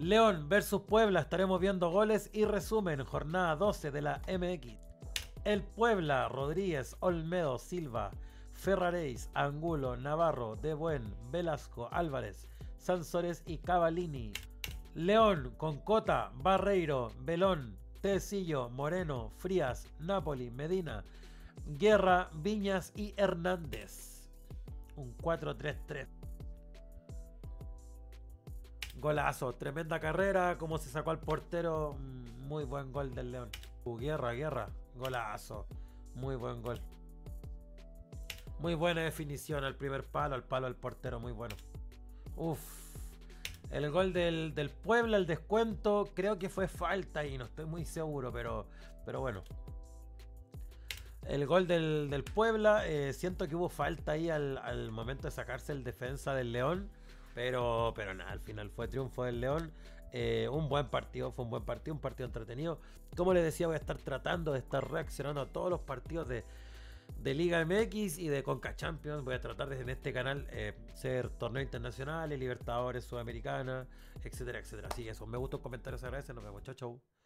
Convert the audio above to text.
León versus Puebla, estaremos viendo goles y resumen, jornada 12 de la MX. El Puebla, Rodríguez, Olmedo, Silva, Ferraréis, Angulo, Navarro, De Buen, Velasco, Álvarez, Sansores y Cavallini. León con Cota, Barreiro, Belón, Tecillo, Moreno, Frías, Napoli, Medina, Guerra, Viñas y Hernández. Un 4-3-3. Golazo, tremenda carrera, como se sacó al portero, mm, muy buen gol del León. Uh, guerra, guerra, golazo, muy buen gol. Muy buena definición al primer palo, al palo del portero, muy bueno. Uf. El gol del, del Puebla, el descuento, creo que fue falta y no estoy muy seguro, pero, pero bueno. El gol del, Puebla, eh, siento que hubo falta ahí al, al, momento de sacarse el defensa del León, pero, pero nada, al final fue triunfo del León. Eh, un buen partido, fue un buen partido, un partido entretenido. Como les decía, voy a estar tratando de estar reaccionando a todos los partidos de, de Liga MX y de Conca Champions. Voy a tratar desde en este canal eh, ser torneos internacionales, Libertadores, Sudamericana, etcétera, etcétera. Así que eso, me gustó un comentario, se agradece. Nos vemos, chau, chau.